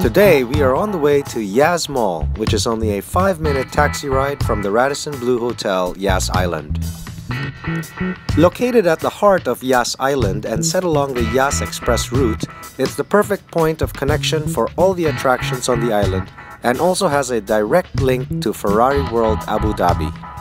Today, we are on the way to Yas Mall, which is only a 5-minute taxi ride from the Radisson Blu Hotel, Yas Island. Located at the heart of Yas Island and set along the Yas Express route, it's the perfect point of connection for all the attractions on the island and also has a direct link to Ferrari World Abu Dhabi.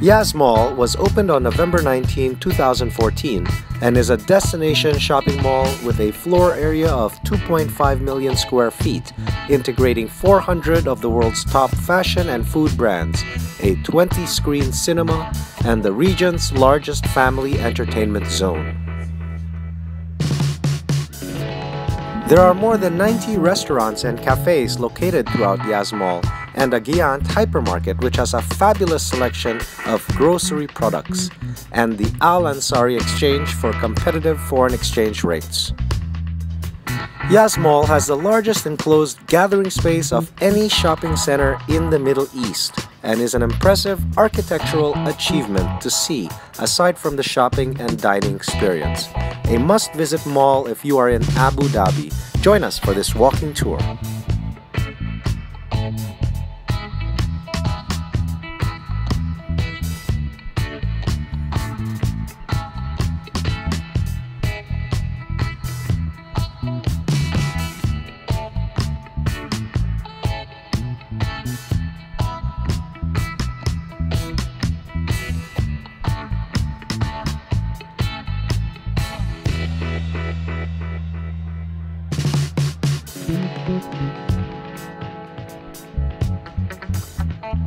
Yas Mall was opened on November 19, 2014 and is a destination shopping mall with a floor area of 2.5 million square feet, integrating 400 of the world's top fashion and food brands, a 20-screen cinema, and the region's largest family entertainment zone. There are more than 90 restaurants and cafes located throughout Yas Mall, and a Geant hypermarket which has a fabulous selection of grocery products, and the Al Ansari Exchange for competitive foreign exchange rates. Yas Mall has the largest enclosed gathering space of any shopping center in the Middle East and is an impressive architectural achievement to see aside from the shopping and dining experience. A must-visit mall if you are in Abu Dhabi. Join us for this walking tour.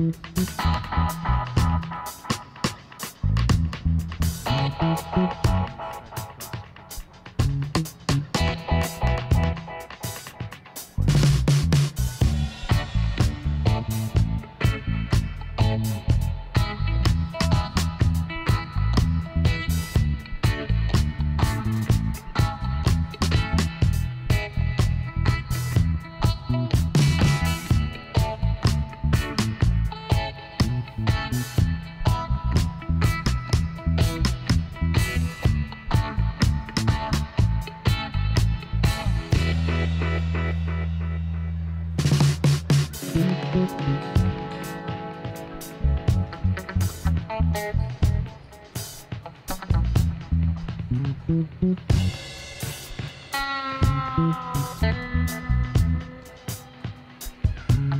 Thank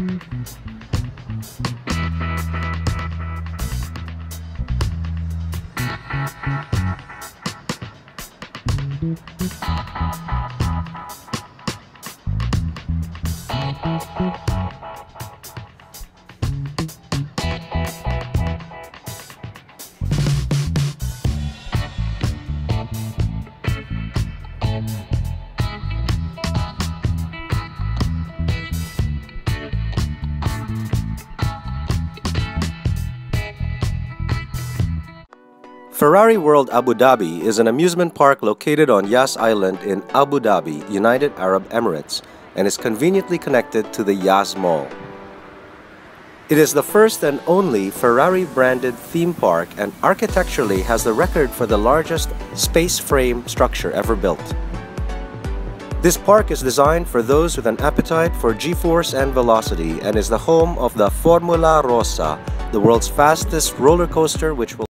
Mm-hmm. Ferrari World Abu Dhabi is an amusement park located on Yas Island in Abu Dhabi, United Arab Emirates, and is conveniently connected to the Yas Mall. It is the first and only Ferrari-branded theme park and architecturally has the record for the largest space frame structure ever built. This park is designed for those with an appetite for g-force and velocity and is the home of the Formula Rossa, the world's fastest roller coaster which will